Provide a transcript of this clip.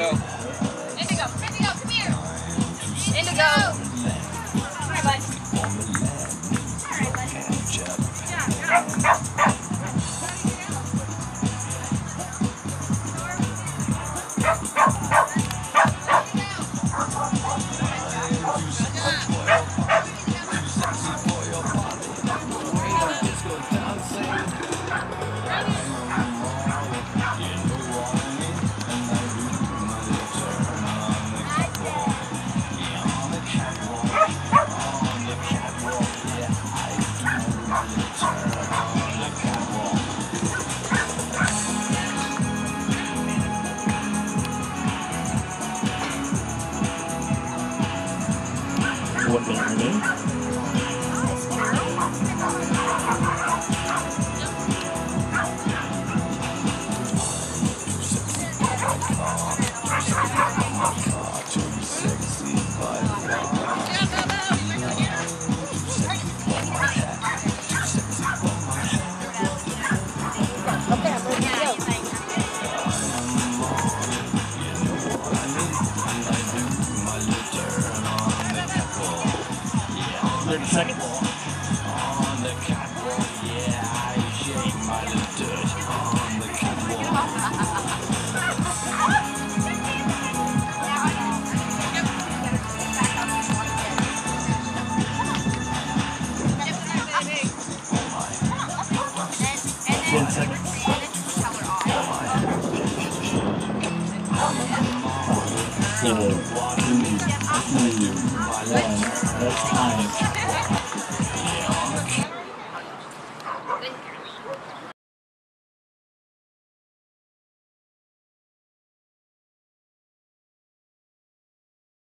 Indigo. Indigo, Indigo, come here. Indigo. Come here, bud. All right, bud. 14 today. What been her name? Thirty seconds. Ten seconds. Four, three, two, one. That's time.